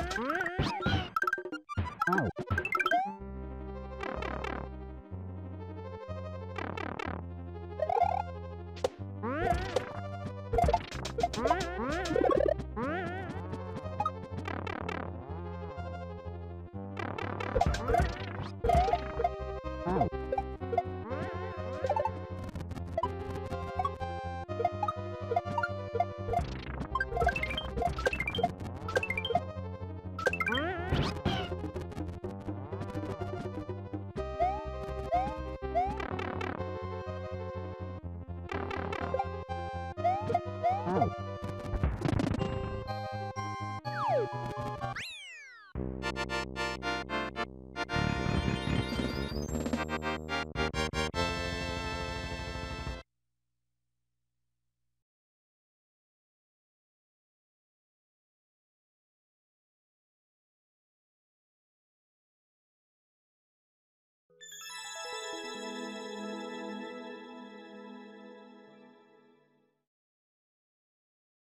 What?